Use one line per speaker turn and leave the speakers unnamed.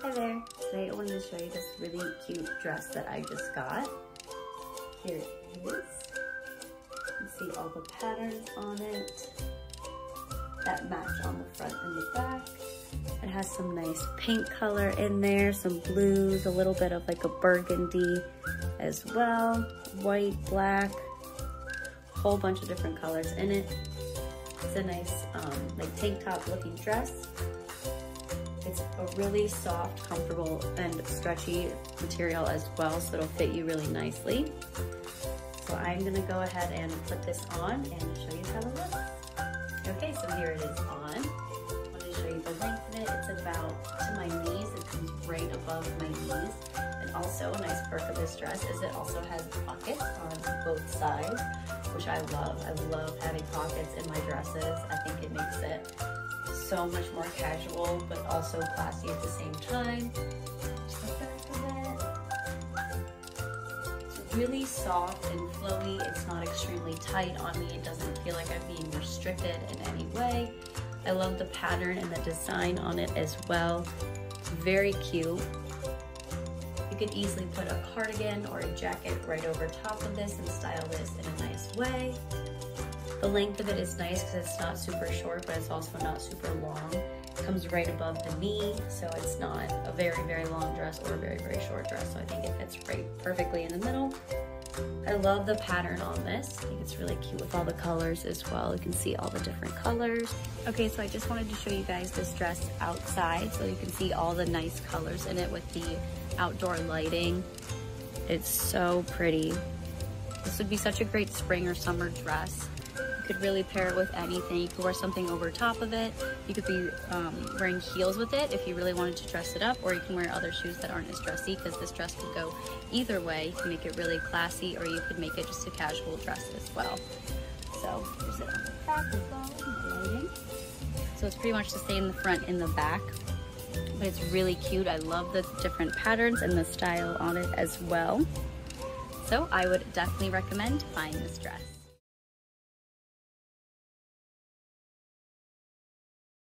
Hi there. Today I wanted to show you this really cute dress that I just got. Here it is. You see all the patterns on it that match on the front and the back. It has some nice pink color in there, some blues, a little bit of like a burgundy as well, white, black, whole bunch of different colors in it. It's a nice um, like tank top looking dress. It's a really soft, comfortable, and stretchy material as well, so it'll fit you really nicely. So I'm gonna go ahead and put this on and show you how it looks. Okay, so here it is on. I'm gonna show you the length of it. It's about to my knees. It comes right above my knees. And also a nice perk of this dress is it also has pockets on both sides, which I love. I love having pockets in my dresses. I think it makes it so much more casual, but also classy at the same time. Really soft and flowy. It's not extremely tight on me. It doesn't feel like I'm being restricted in any way. I love the pattern and the design on it as well. It's very cute. You could easily put a cardigan or a jacket right over top of this and style this in a nice way. The length of it is nice because it's not super short, but it's also not super long. It comes right above the knee, so it's not a very, very long dress or a very, very short dress. So I think it fits right perfectly in the middle. I love the pattern on this. I think it's really cute with all the colors as well. You can see all the different colors. Okay, so I just wanted to show you guys this dress outside so you can see all the nice colors in it with the outdoor lighting. It's so pretty. This would be such a great spring or summer dress could really pair it with anything. You could wear something over top of it. You could be um, wearing heels with it if you really wanted to dress it up, or you can wear other shoes that aren't as dressy because this dress could go either way. You can make it really classy, or you could make it just a casual dress as well. So here's it on the back. So it's pretty much the same in the front and the back, but it's really cute. I love the different patterns and the style on it as well. So I would definitely recommend buying this dress.